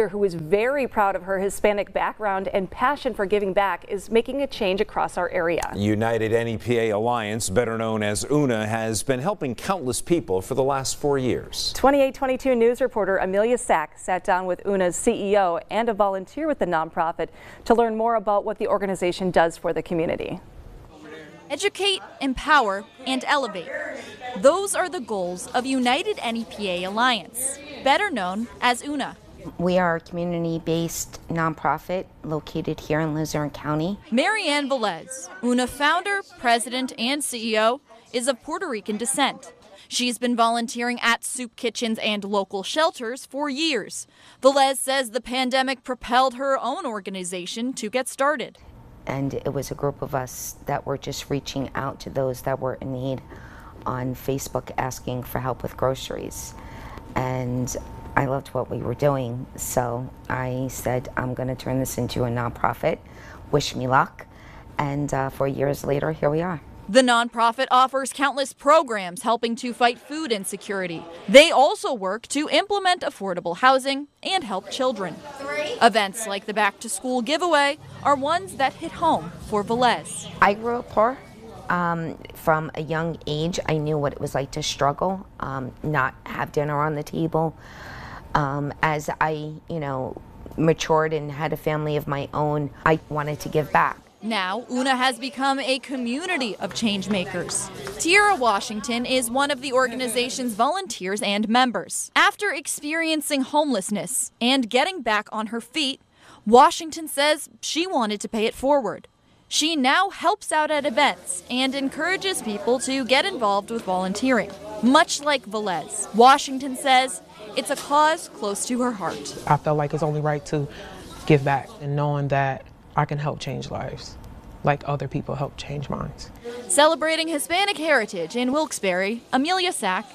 leader who is very proud of her Hispanic background and passion for giving back is making a change across our area. United NEPA Alliance, better known as UNA, has been helping countless people for the last four years. 2822 News reporter Amelia Sack sat down with UNA's CEO and a volunteer with the nonprofit to learn more about what the organization does for the community. Educate, empower, and elevate. Those are the goals of United NEPA Alliance, better known as UNA. We are a community based nonprofit located here in Luzerne County. Marianne Velez, UNA founder, president, and CEO, is of Puerto Rican descent. She's been volunteering at soup kitchens and local shelters for years. Velez says the pandemic propelled her own organization to get started and it was a group of us that were just reaching out to those that were in need on Facebook asking for help with groceries. And I loved what we were doing, so I said, I'm going to turn this into a nonprofit. Wish me luck. And uh, four years later, here we are. The nonprofit offers countless programs helping to fight food insecurity. They also work to implement affordable housing and help children. Events like the Back to School giveaway are ones that hit home for Velez. I grew up poor. Um, from a young age, I knew what it was like to struggle, um, not have dinner on the table. Um, as I, you know, matured and had a family of my own, I wanted to give back. Now, UNA has become a community of change makers. Tiara Washington is one of the organization's volunteers and members. After experiencing homelessness and getting back on her feet, Washington says she wanted to pay it forward. She now helps out at events and encourages people to get involved with volunteering. Much like Velez, Washington says it's a cause close to her heart. I felt like it's only right to give back and knowing that I can help change lives like other people help change minds. Celebrating Hispanic heritage in Wilkes-Barre, Amelia Sack,